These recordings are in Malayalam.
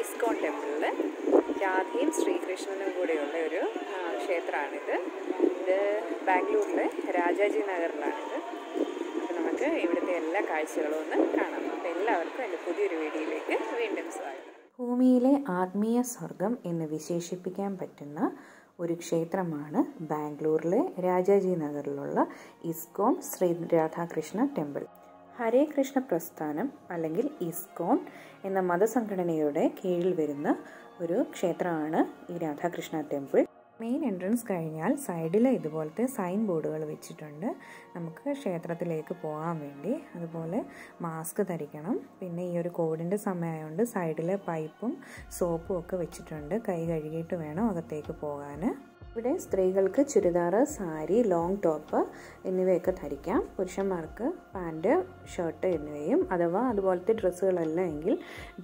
ഇസ്കോൺ ടെമ്പിളിൽ രാധയും ശ്രീകൃഷ്ണനും കൂടെയുള്ള ഒരു ക്ഷേത്രമാണിത്. ഇത് ബാംഗ്ലൂരിലെ രാജാജി നഗറിലാണിത്. അപ്പോൾ നമുക്ക് ഇവിടുത്തെ എല്ലാ കാഴ്ചകളും ഒന്ന് കാണാം. അപ്പോൾ എല്ലാവർക്കും എന്റെ പുതിയൊരു വീഡിയോയിലേക്ക് വീണ്ടും സ്വാഗതം. ഭൂമിയിലെ ആത്മീയ സ്വർഗം എന്ന് വിശേഷിപ്പിക്കാൻ പറ്റുന്ന ഒരു ക്ഷേത്രമാണ് ബാംഗ്ലൂരിലെ രാജാജി നഗറിലുള്ള ഇസ്കോൺ ശ്രീ രാധാകൃഷ്ണ ടെമ്പിൾ. ഹരേ കൃഷ്ണ പ്രസ്ഥാനം അല്ലെങ്കിൽ ഇസ്കോൺ എന്ന മതസംഘടനയുടെ കീഴിൽ വരുന്ന ഒരു ക്ഷേത്രമാണ് ഈ രാധാകൃഷ്ണ ടെമ്പിൾ. മെയിൻ എൻട്രൻസ് കഴിഞ്ഞാൽ സൈഡിൽ ഇതുപോലത്തെ സൈൻ ബോർഡുകൾ വെച്ചിട്ടുണ്ട്. നമുക്ക് ക്ഷേത്രത്തിലേക്ക് പോകാൻ വേണ്ടി. അതുപോലെ മാസ്ക് ധരിക്കണം. പിന്നെ ഈ ഒരു കോവിഡിന്റെ സമയമായതുകൊണ്ട് സൈഡിൽ പൈപ്പും സോപ്പും ഒക്കെ വെച്ചിട്ടുണ്ട്. കൈ കഴുകിയിട്ട് വേണം അകത്തേക്ക് പോകാൻ ഇവിടെ സ്ത്രീകൾക്ക് ചുരിദാർ സാരി ലോങ് ടോപ്പ് എന്നിവയൊക്കെ ധരിക്കാം. പുരുഷന്മാർക്ക് പാന്റ് ഷർട്ട് എന്നിവയും അഥവാ അതുപോലത്തെ ഡ്രസ്സുകളല്ല എങ്കിൽ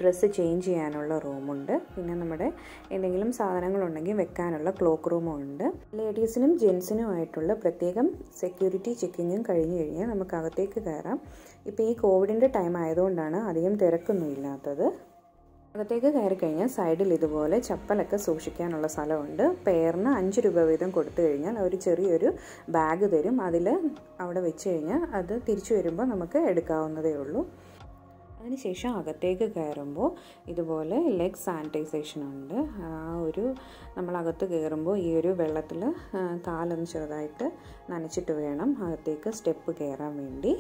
ഡ്രസ്സ് ചേഞ്ച് ചെയ്യാനുള്ള റൂമുണ്ട് പിന്നെ നമ്മുടെ എന്തെങ്കിലും സാധനങ്ങളുണ്ടെങ്കിൽ വെക്കാനുള്ള ക്ലോക്ക് റൂമും ഉണ്ട്. ലേഡീസിനും ജെൻസിനുമായിട്ടുള്ള പ്രത്യേകം സെക്യൂരിറ്റി ചെക്കിങ്ങും കഴിഞ്ഞു കഴിഞ്ഞാൽ നമുക്ക് അകത്തേക്ക് കയറാം. ഇപ്പോൾ ഈ കോവിഡിന്റെ ടൈം ആയതുകൊണ്ടാണ് അധികം തിരക്കൊന്നും ഇല്ലാത്തത്. അകത്തേക്ക് കയറി കഴിഞ്ഞാൽ സൈഡിൽ ഇതുപോലെ ചപ്പലൊക്കെ സൂക്ഷിക്കാനുള്ള സ്ഥലമുണ്ട്. പെയറിന് അഞ്ച് രൂപ വീതം കൊടുത്തു കഴിഞ്ഞാൽ അവർ ചെറിയൊരു ബാഗ് തരും. അതിൽ അവിടെ വെച്ച് കഴിഞ്ഞാൽ അത് തിരിച്ചു വരുമ്പോൾ നമുക്ക് എടുക്കാവുന്നതേ ഉള്ളൂ. അതിനുശേഷം അകത്തേക്ക് കയറുമ്പോൾ ഇതുപോലെ ലെഗ് സാനിറ്റൈസേഷൻ ഉണ്ട്. ആ ഒരു നമ്മളകത്ത് കയറുമ്പോൾ ഈ ഒരു വെള്ളത്തിൽ കാലൊന്ന് ചെറുതായിട്ട് നനച്ചിട്ട് വേണം അകത്തേക്ക് സ്റ്റെപ്പ് കയറാൻ വേണ്ടി.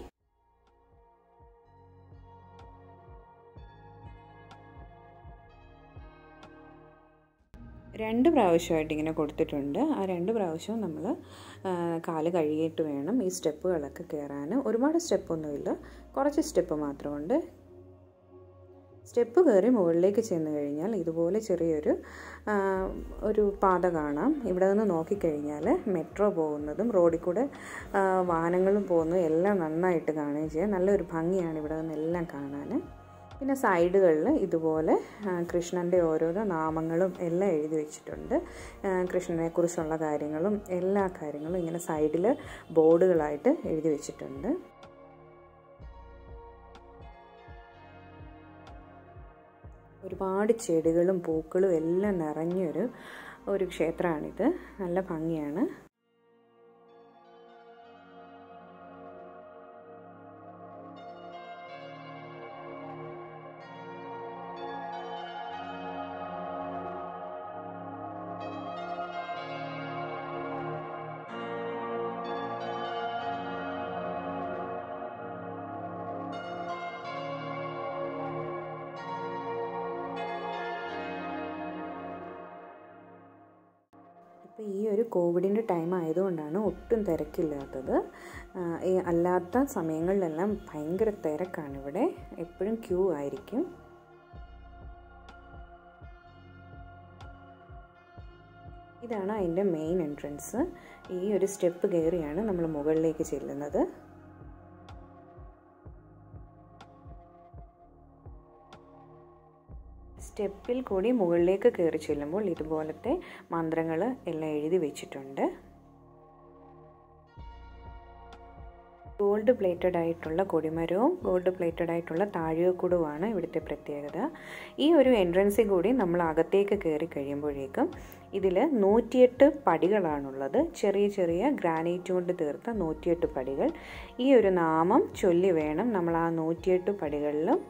രണ്ട് പ്രാവശ്യമായിട്ട് ഇങ്ങനെ കൊടുത്തിട്ടുണ്ട്. ആ രണ്ട് പ്രാവശ്യവും നമ്മൾ കാൽ കഴുകിയിട്ട് വേണം ഈ സ്റ്റെപ്പുകളൊക്കെ കയറാൻ. ഒരുപാട് സ്റ്റെപ്പൊന്നുമില്ല. കുറച്ച് സ്റ്റെപ്പ് മാത്രമുണ്ട്. സ്റ്റെപ്പ് കയറി മുകളിലേക്ക് ചെന്ന് കഴിഞ്ഞാൽ ഇതുപോലെ ചെറിയൊരു ഒരു പാത കാണാം. ഇവിടെ നിന്ന് നോക്കിക്കഴിഞ്ഞാൽ മെട്രോ പോകുന്നതും റോഡിൽ കൂടെ വാഹനങ്ങളും പോകുന്നതും എല്ലാം നന്നായിട്ട് കാണുകയും ചെയ്യാം. നല്ലൊരു ഭംഗിയാണ് ഇവിടെ നിന്ന് എല്ലാം കാണാൻ. പിന്നെ സൈഡുകളിൽ ഇതുപോലെ കൃഷ്ണന്റെ ഓരോരോ നാമങ്ങളും എല്ലാം എഴുതി വെച്ചിട്ടുണ്ട്. കൃഷ്ണനെക്കുറിച്ചുള്ള കാര്യങ്ങളും എല്ലാ കാര്യങ്ങളും ഇങ്ങനെ സൈഡിൽ ബോർഡുകളായിട്ട് എഴുതി വെച്ചിട്ടുണ്ട്. ഒരുപാട് ചെടികളും പൂക്കളും എല്ലാം നിറഞ്ഞൊരു ഒരു ക്ഷേത്രമാണിത്. നല്ല ഭംഗിയാണ്. ഇപ്പോൾ ഈ ഒരു കോവിഡിന്റെ ടൈം ആയതുകൊണ്ടാണ് ഒട്ടും തിരക്കില്ലാത്തത്. അല്ലാത്ത സമയങ്ങളിലെല്ലാം ഭയങ്കര തിരക്കാണ് ഇവിടെ. എപ്പോഴും ക്യൂ ആയിരിക്കും. ഇതാണ് അതിന്റെ മെയിൻ എൻട്രൻസ്. ഈ ഒരു സ്റ്റെപ്പ് കയറിയാണ് നമ്മൾ മുകളിലേക്ക് ചെല്ലുന്നത്. സ്റ്റെപ്പിൽ കൂടി മുകളിലേക്ക് കയറി ചെല്ലുമ്പോൾ ഇതുപോലത്തെ മന്ത്രങ്ങൾ എല്ലാം എഴുതി വെച്ചിട്ടുണ്ട്. ഗോൾഡ് പ്ലേറ്റഡ് ആയിട്ടുള്ള കൊടിമരവും ഗോൾഡ് പ്ലേറ്റഡ് ആയിട്ടുള്ള താഴികക്കുടവുമാണ് ഇവിടുത്തെ പ്രത്യേകത. ഈ ഒരു എൻട്രൻസിൽ കൂടി നമ്മൾ അകത്തേക്ക് കയറി കഴിയുമ്പോഴേക്കും ഇതിൽ നൂറ്റിയെട്ട് പടികളാണുള്ളത്. ചെറിയ ചെറിയ ഗ്രാനൈറ്റ് കൊണ്ട് തീർത്ത നൂറ്റിയെട്ട് പടികൾ. ഈ ഒരു നാമം ചൊല്ലി വേണം നമ്മൾ ആ നൂറ്റിയെട്ട് പടികളിലും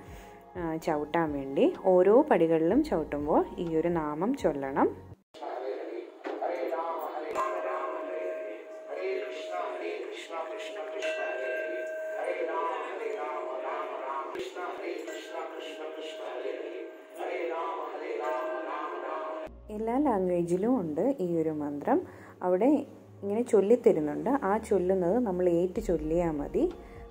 ചവിട്ടാൻ വേണ്ടി ഓരോ പടികളിലും ചവിട്ടുമ്പോൾ ഈ ഒരു നാമം ചൊല്ലണം. എല്ലാ ലാംഗ്വേജിലും ഉണ്ട് ഈ ഒരു മന്ത്രം. അവിടെ ഇങ്ങനെ ചൊല്ലിത്തരുന്നുണ്ട്. ആ ചൊല്ലുന്നത് നമ്മൾ ഏറ്റു ചൊല്ലിയാൽ മതി.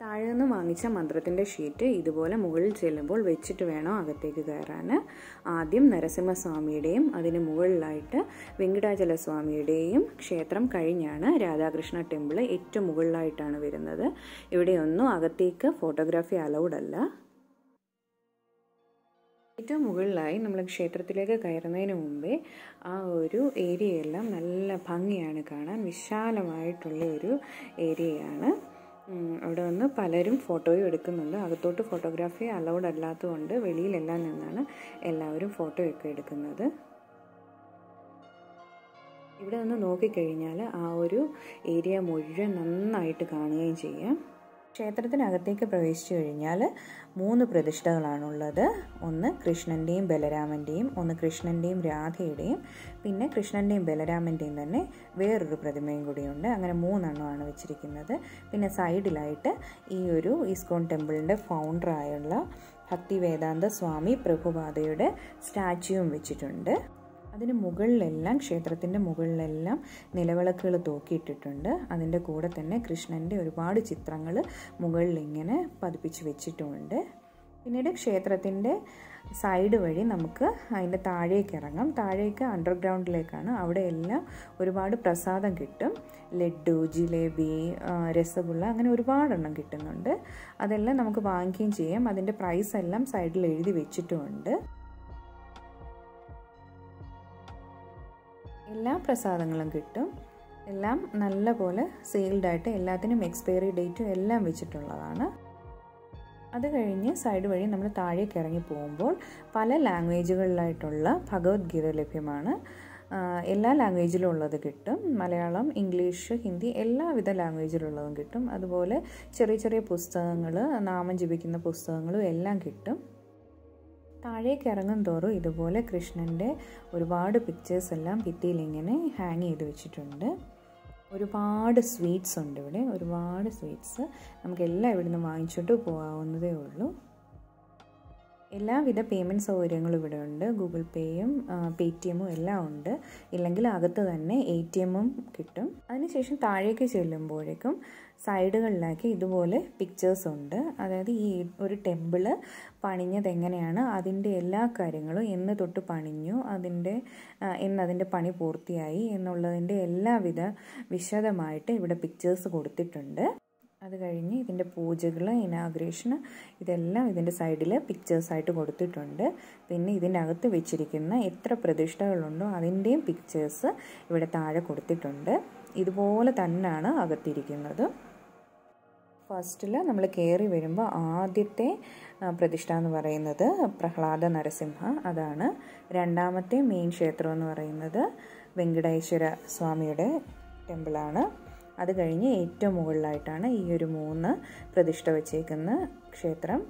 താഴെ നിന്ന് വാങ്ങിച്ച മന്ത്രത്തിന്റെ ഷീറ്റ് ഇതുപോലെ മുകളിൽ ചെല്ലുമ്പോൾ വെച്ചിട്ട് വേണം അകത്തേക്ക് കയറാൻ ആദ്യം നരസിംഹസ്വാമിയുടെയും അതിന് മുകളിലായിട്ട് വെങ്കടാചല സ്വാമിയുടെയും ക്ഷേത്രം കഴിഞ്ഞാണ് രാധാകൃഷ്ണ ടെമ്പിൾ ഏറ്റവും മുകളിലായിട്ടാണ് വരുന്നത്. ഇവിടെയൊന്നും അകത്തേക്ക് ഫോട്ടോഗ്രാഫി അലൗഡ് അല്ല. ഏറ്റവും മുകളിലായി നമ്മൾ ക്ഷേത്രത്തിലേക്ക് കയറുന്നതിന് മുമ്പേ ആ ഒരു ഏരിയയെല്ലാം നല്ല ഭംഗിയാണ് കാണാൻ. വിശാലമായിട്ടുള്ള ഒരു ഏരിയയാണ്. അവിടെ വന്ന് പലരും ഫോട്ടോയും എടുക്കുന്നുണ്ട്. അകത്തോട്ട് ഫോട്ടോഗ്രാഫി അലൗഡ് അല്ലാത്തതുകൊണ്ട് വെളിയിലെല്ലാം നിന്നാണ് എല്ലാവരും ഫോട്ടോയൊക്കെ എടുക്കുന്നത്. ഇവിടെ വന്ന് നോക്കിക്കഴിഞ്ഞാൽ ആ ഒരു ഏരിയ മുഴുവൻ നന്നായിട്ട് കാണുകയും ചെയ്യാം. ക്ഷേത്രത്തിനകത്തേക്ക് പ്രവേശിച്ചു കഴിഞ്ഞാൽ മൂന്ന് പ്രതിഷ്ഠകളാണുള്ളത്. ഒന്ന് കൃഷ്ണന്റെയും ബലരാമന്റെയും ഒന്ന് കൃഷ്ണന്റെയും രാധയുടെയും പിന്നെ കൃഷ്ണന്റെയും ബലരാമന്റെയും തന്നെ വേറൊരു പ്രതിമയും കൂടിയുണ്ട്. അങ്ങനെ മൂന്നെണ്ണമാണ് വെച്ചിരിക്കുന്നത്. പിന്നെ സൈഡിലായിട്ട് ഈ ഒരു ഇസ്കോൺ ടെമ്പിളിന്റെ ഫൗണ്ടറായുള്ള ഭക്തി വേദാന്ത സ്വാമി പ്രഭുപാതയുടെ സ്റ്റാച്യുവും വെച്ചിട്ടുണ്ട്. അതിന് മുകളിലെല്ലാം ക്ഷേത്രത്തിന്റെ മുകളിലെല്ലാം നിലവിളക്കുകൾ തൂക്കിയിട്ടിട്ടുണ്ട്. അതിന്റെ കൂടെ തന്നെ കൃഷ്ണന്റെ ഒരുപാട് ചിത്രങ്ങൾ മുകളിൽ ഇങ്ങനെ പതിപ്പിച്ച് വെച്ചിട്ടുമുണ്ട് പിന്നീട് ക്ഷേത്രത്തിന്റെ സൈഡ് വഴി നമുക്ക് അതിന്റെ താഴേക്ക് ഇറങ്ങാം. താഴേക്ക് അണ്ടർഗ്രൗണ്ടിലേക്കാണ്. അവിടെ എല്ലാം ഒരുപാട് പ്രസാദം കിട്ടും. ലഡു ജിലേബി രസഗുള്ള അങ്ങനെ ഒരുപാടെണ്ണം കിട്ടുന്നുണ്ട്. അതെല്ലാം നമുക്ക് വാങ്ങിക്കുകയും ചെയ്യാം. അതിന്റെ പ്രൈസ് എല്ലാം സൈഡിൽ എഴുതി വെച്ചിട്ടുമുണ്ട്. എല്ലാ പ്രസാദങ്ങളും കിട്ടും. എല്ലാം നല്ല പോലെ സീൽഡായിട്ട് എല്ലാത്തിനും എക്സ്പയറി ഡേറ്റും എല്ലാം വെച്ചിട്ടുള്ളതാണ്. അത് കഴിഞ്ഞ് സൈഡ് വഴി നമ്മൾ താഴേക്ക് ഇറങ്ങി പോകുമ്പോൾ പല ലാംഗ്വേജുകളിലായിട്ടുള്ള ഭഗവത്ഗീത ലഭ്യമാണ്. എല്ലാ ലാംഗ്വേജിലും ഉള്ളത് കിട്ടും. മലയാളം ഇംഗ്ലീഷ് ഹിന്ദി എല്ലാവിധ ലാംഗ്വേജിലുള്ളതും കിട്ടും. അതുപോലെ ചെറിയ ചെറിയ പുസ്തകങ്ങൾ നാമം ജപിക്കുന്ന പുസ്തകങ്ങളും എല്ലാം കിട്ടും. താഴേക്ക് ഇറങ്ങും തോറും ഇതുപോലെ കൃഷ്ണന്റെ ഒരുപാട് പിക്ചേഴ്സ് എല്ലാം ഭിത്തിയിൽ ഇങ്ങനെ ഹാങ് ചെയ്ത് വെച്ചിട്ടുണ്ട്. ഒരുപാട് സ്വീറ്റ്സ് ഉണ്ട് ഇവിടെ. ഒരുപാട് സ്വീറ്റ്സ് നമുക്കെല്ലാം ഇവിടുന്ന് വാങ്ങിച്ചിട്ട് പോകാവുന്നതേ ഉള്ളൂ. എല്ലാവിധ പേയ്മെന്റ് സൗകര്യങ്ങളും ഇവിടെ ഉണ്ട് ഗൂഗിൾ പേയും പേ ടി എമ്മും എല്ലാം ഉണ്ട്. ഇല്ലെങ്കിൽ അകത്ത് തന്നെ എ ടി എമ്മും കിട്ടും. അതിനുശേഷം താഴേക്ക് ചെല്ലുമ്പോഴേക്കും സൈഡുകളിലാക്കി ഇതുപോലെ പിക്ചേഴ്സ് ഉണ്ട്. അതായത് ഈ ഒരു ടെമ്പിൾ പണിഞ്ഞത് എങ്ങനെയാണ് അതിന്റെ എല്ലാ കാര്യങ്ങളും എന്ന് തൊട്ട് പണിഞ്ഞു അതിന്റെ എന്നതിന്റെ പണി പൂർത്തിയായി എന്നുള്ളതിന്റെ എല്ലാവിധ വിശദമായിട്ട് ഇവിടെ പിക്ചേഴ്സ് കൊടുത്തിട്ടുണ്ട്. അത് കഴിഞ്ഞ് ഇതിന്റെ പൂജകൾ ഇനാഗ്രേഷൻ ഇതെല്ലാം ഇതിന്റെ സൈഡിൽ പിക്ചേഴ്സായിട്ട് കൊടുത്തിട്ടുണ്ട്. പിന്നെ ഇതിന്റെ അകത്ത് വെച്ചിരിക്കുന്ന എത്ര പ്രതിഷ്ഠകളുണ്ടോ അതിന്റെയും പിക്ചേഴ്സ് ഇവിടെ താഴെ കൊടുത്തിട്ടുണ്ട്. ഇതുപോലെ തന്നെയാണ് അകത്തിരിക്കുന്നത്. ഫസ്റ്റിൽ നമ്മൾ കയറി വരുമ്പോൾ ആദ്യത്തെ പ്രതിഷ്ഠ എന്ന് പറയുന്നത് പ്രഹ്ലാദ നരസിംഹ അതാണ്. രണ്ടാമത്തെ മെയിൻ ക്ഷേത്രം എന്ന് പറയുന്നത് വെങ്കടേശ്വര സ്വാമിയുടെ ടെമ്പിളാണ് അത് കഴിഞ്ഞ് ഏറ്റവും മുകളിലായിട്ടാണ് ഈ ഒരു മൂന്ന് പ്രതിഷ്ഠ വച്ചേക്കുന്ന ക്ഷേത്രം.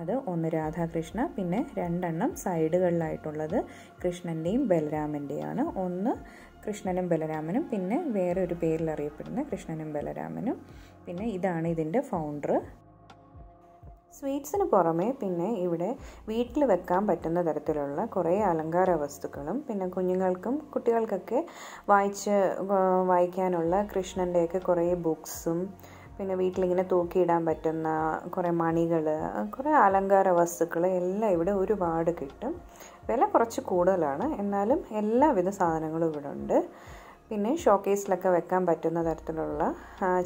അത് ഒന്ന് രാധാകൃഷ്ണ പിന്നെ രണ്ടെണ്ണം സൈഡുകളിലായിട്ടുള്ളത് കൃഷ്ണന്റെയും ബലരാമന്റെയാണ് ഒന്ന് കൃഷ്ണനും ബലരാമനും പിന്നെ വേറെ ഒരു പേരിൽ അറിയപ്പെടുന്ന കൃഷ്ണനും ബലരാമനും. പിന്നെ ഇതാണ് ഇതിന്റെ ഫൗണ്ടർ സ്വീറ്റ്സിന് പുറമെ പിന്നെ ഇവിടെ വീട്ടിൽ വെക്കാൻ പറ്റുന്ന തരത്തിലുള്ള കുറേ അലങ്കാര വസ്തുക്കളും പിന്നെ കുഞ്ഞുങ്ങൾക്കും കുട്ടികൾക്കൊക്കെ വായിച്ച് വായിക്കാനുള്ള കൃഷ്ണന്റെയൊക്കെ കുറേ ബുക്സും പിന്നെ വീട്ടിലിങ്ങനെ തൂക്കിയിടാൻ പറ്റുന്ന കുറേ മണികൾ കുറേ അലങ്കാര വസ്തുക്കൾ എല്ലാം ഇവിടെ ഒരുപാട് കിട്ടും. വില കുറച്ച് കൂടുതലാണ്. എന്നാലും എല്ലാവിധ സാധനങ്ങളും ഇവിടെ ഉണ്ട്. പിന്നെ ഷോക്കേസിലൊക്കെ വെക്കാൻ പറ്റുന്ന തരത്തിലുള്ള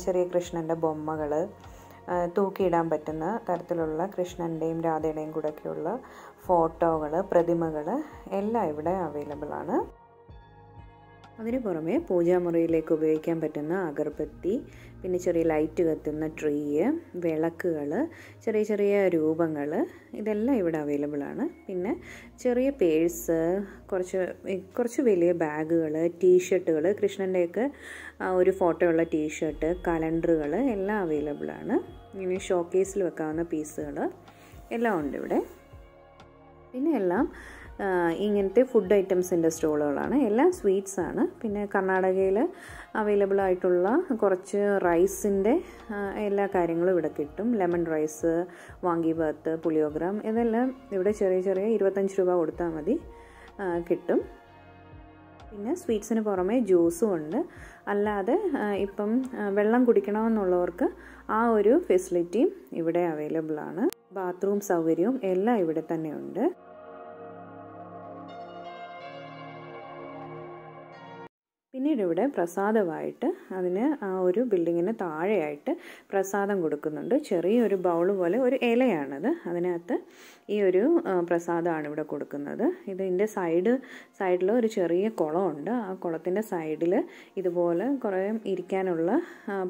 ചെറിയ കൃഷ്ണന്റെ ബൊമ്മകൾ തൂക്കിയിടാൻ പറ്റുന്ന തരത്തിലുള്ള കൃഷ്ണന്റെയും രാധയുടെയും കൂടെയൊക്കെയുള്ള ഫോട്ടോകൾ പ്രതിമകൾ എല്ലാം ഇവിടെ അവൈലബിൾ ആണ്. അതിനു പുറമെ പൂജാമുറിയിലേക്ക് ഉപയോഗിക്കാൻ പറ്റുന്ന അഗർബത്തി പിന്നെ ചെറിയ ലൈറ്റ് കത്തുന്ന ട്രീ വിളക്കുകൾ ചെറിയ ചെറിയ രൂപങ്ങൾ ഇതെല്ലാം ഇവിടെ അവൈലബിൾ ആണ്. പിന്നെ ചെറിയ പേഴ്സ് കുറച്ച് കുറച്ച് വലിയ ബാഗുകൾ ടീഷർട്ടുകൾ കൃഷ്ണന്റെയൊക്കെ ഒരു ഫോട്ടോ ഉള്ള ടീഷർട്ട് കലണ്ടറുകൾ എല്ലാം അവൈലബിൾ ആണ്. ഇങ്ങനെ ഷോക്കേസിൽ വെക്കാവുന്ന പീസുകൾ എല്ലാം ഉണ്ട് ഇവിടെ. പിന്നെ എല്ലാം ഇങ്ങനത്തെ ഫുഡ് ഐറ്റംസിന്റെ സ്റ്റോളുകളാണ്. എല്ലാം സ്വീറ്റ്സ് ആണ്. പിന്നെ കർണാടകയിൽ അവൈലബിൾ ആയിട്ടുള്ള കുറച്ച് റൈസിന്റെ എല്ലാ കാര്യങ്ങളും ഇവിടെ കിട്ടും. ലെമൺ റൈസ് വാങ്കിബാത്ത് പുളിയോഗ്രാം ഇതെല്ലാം ഇവിടെ ചെറിയ ചെറിയ ഇരുപത്തഞ്ച് രൂപ കൊടുത്താൽ മതി കിട്ടും. പിന്നെ സ്വീറ്റ്സിന് പുറമെ ജ്യൂസും ഉണ്ട്. അല്ലാതെ ഇപ്പം വെള്ളം കുടിക്കണമെന്നുള്ളവർക്ക് ആ ഒരു ഫെസിലിറ്റിയും ഇവിടെ അവൈലബിൾ ആണ് ബാത്റൂം സൗകര്യവും എല്ലാം ഇവിടെ തന്നെ പിന്നീട് ഇവിടെ പ്രസാദമായിട്ട് അതിന് ആ ഒരു ബിൽഡിങ്ങിന് താഴെയായിട്ട് പ്രസാദം കൊടുക്കുന്നുണ്ട്. ചെറിയൊരു ബൗൾ പോലെ ഒരു ഇലയാണത്. അതിനകത്ത് ഈ ഒരു പ്രസാദമാണ് ഇവിടെ കൊടുക്കുന്നത്. ഇതിന്റെ സൈഡ് സൈഡിൽ ഒരു ചെറിയ കുളമുണ്ട്. ആ കുളത്തിന്റെ സൈഡിൽ ഇതുപോലെ കുറേ ഇരിക്കാനുള്ള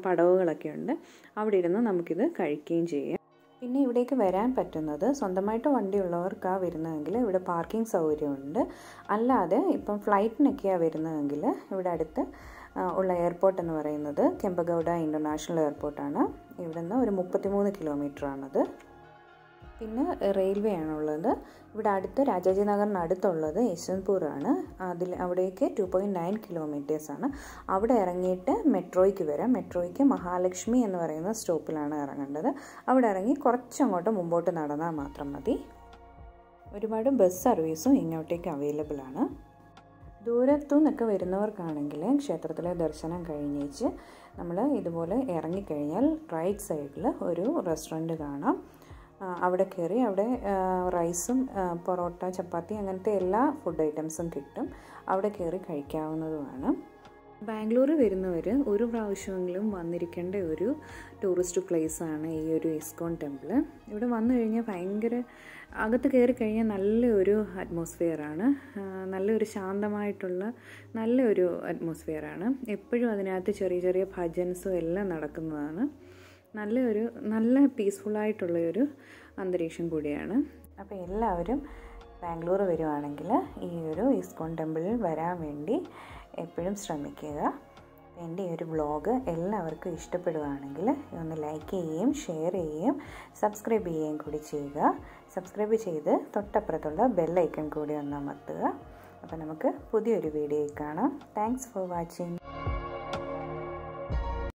പടവുകളൊക്കെ ഉണ്ട് അവിടെ ഇരുന്ന് നമുക്കിത് കഴിക്കുകയും ചെയ്യാം. പിന്നെ ഇവിടേക്ക് വരാൻ പറ്റുന്നത് സ്വന്തമായിട്ട് വണ്ടി വണ്ടിയുള്ളവർക്കാണ് വരുന്നതെങ്കിൽ ഇവിടെ പാർക്കിംഗ് സൗകര്യമുണ്ട്. അല്ലാതെ ഇപ്പം ഫ്ലൈറ്റിനൊക്കെയാണ് വരുന്നതെങ്കിൽ ഇവിടെ അടുത്ത് ഉള്ള എയർപോർട്ട് എന്ന് പറയുന്നത് കെമ്പഗൗഡ ഇന്റർനാഷണൽ എയർപോർട്ടാണ്. ഇവിടെ നിന്ന് ഒരു മുപ്പത്തിമൂന്ന് കിലോമീറ്ററാണത്. പിന്നെ റെയിൽവേ ആണുള്ളത്. ഇവിടെ അടുത്ത് രാജാജി നഗറിന് അടുത്തുള്ളത് യശ്വന്ത്പൂറാണ് അതിൽ അവിടേക്ക് ടു പോയിന്റ് നയൻ കിലോമീറ്റേഴ്സാണ് അവിടെ ഇറങ്ങിയിട്ട് മെട്രോയ്ക്ക് വരാം. മെട്രോയ്ക്ക് മഹാലക്ഷ്മി എന്ന് പറയുന്ന സ്റ്റോപ്പിലാണ് ഇറങ്ങേണ്ടത്. അവിടെ ഇറങ്ങി കുറച്ചങ്ങോട്ട് മുമ്പോട്ട് നടന്നാൽ മാത്രം മതി. ഒരുപാട് ബസ് സർവീസും ഇങ്ങോട്ടേക്ക് അവൈലബിൾ ആണ്. ദൂരത്തു നിന്നൊക്കെ വരുന്നവർക്കാണെങ്കിൽ ക്ഷേത്രത്തിലെ ദർശനം കഴിഞ്ഞേച്ച് നമ്മൾ ഇതുപോലെ ഇറങ്ങിക്കഴിഞ്ഞാൽ റൈറ്റ് സൈഡിൽ ഒരു റെസ്റ്റോറന്റ് കാണാം. അവിടെ കയറി അവിടെ റൈസും പൊറോട്ട ചപ്പാത്തി അങ്ങനത്തെ എല്ലാ ഫുഡ് ഐറ്റംസും കിട്ടും. അവിടെ കയറി കഴിക്കാവുന്നതുമാണ്. ബാംഗ്ലൂർ വരുന്നവർ ഒരു പ്രാവശ്യമെങ്കിലും വന്നിരിക്കേണ്ട ഒരു ടൂറിസ്റ്റ് പ്ലേസാണ് ഈ ഒരു ഇസ്കോൺ ടെമ്പിൾ ഇവിടെ വന്നു കഴിഞ്ഞാൽ ഭയങ്കര അകത്ത് കയറി കഴിഞ്ഞാൽ നല്ലൊരു അറ്റ്മോസ്ഫിയറാണ് നല്ലൊരു ശാന്തമായിട്ടുള്ള നല്ലൊരു അറ്റ്മോസ്ഫിയറാണ് എപ്പോഴും അതിനകത്ത് ചെറിയ ചെറിയ ഭജൻസും എല്ലാം നടക്കുന്നതാണ്. നല്ലൊരു നല്ല പീസ്ഫുള്ളായിട്ടുള്ള ഒരു അന്തരീക്ഷം കൂടിയാണ്. അപ്പോൾ എല്ലാവരും ബാംഗ്ലൂർ വരുവാണെങ്കിൽ ഈ ഒരു ഇസ്കോൺ ടെമ്പിളിൽ വരാൻ വേണ്ടി എപ്പോഴും ശ്രമിക്കുക. എന്റെ ഈ ഒരു വ്ളോഗ് എല്ലാവർക്കും ഇഷ്ടപ്പെടുകയാണെങ്കിൽ ഒന്ന് ലൈക്ക് ചെയ്യുകയും ഷെയർ ചെയ്യുകയും സബ്സ്ക്രൈബ് ചെയ്യുകയും കൂടി ചെയ്യുക. സബ്സ്ക്രൈബ് ചെയ്ത് തൊട്ടപ്പുറത്തുള്ള ബെല്ലൈക്കൺ കൂടി ഒന്ന് അമർത്തുക. അപ്പോൾ നമുക്ക് പുതിയൊരു വീഡിയോയിൽ കാണാം. Thanks for watching